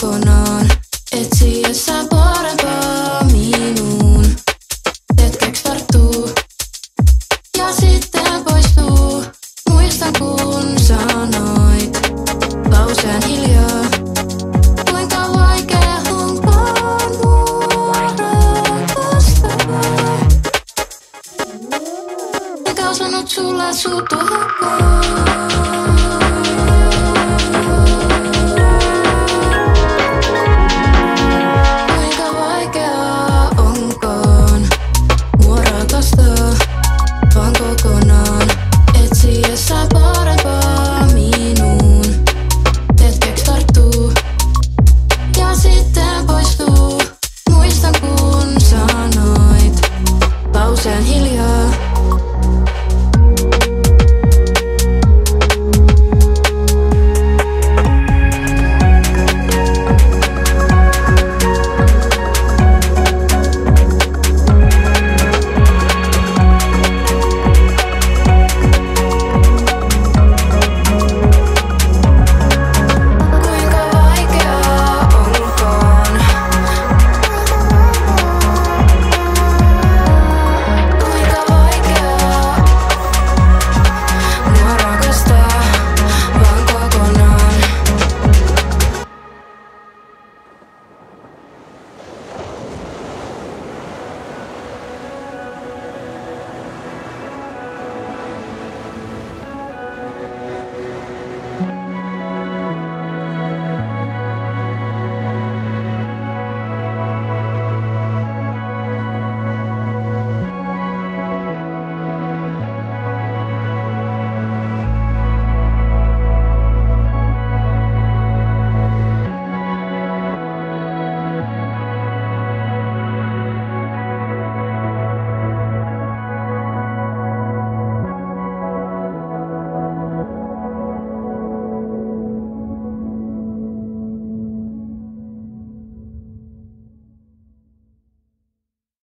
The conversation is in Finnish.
kokonaan. Etsiä sä parempaa minuun. Hetkeksi tarttuu ja sitten poistuu. Muista kun sanoit lauseen hiljaa. Kuinka vaikea onkaan mua Mikä on osannut sulle suuttua. Poistuu. Muistan kun sanoit lauseen hiljaa.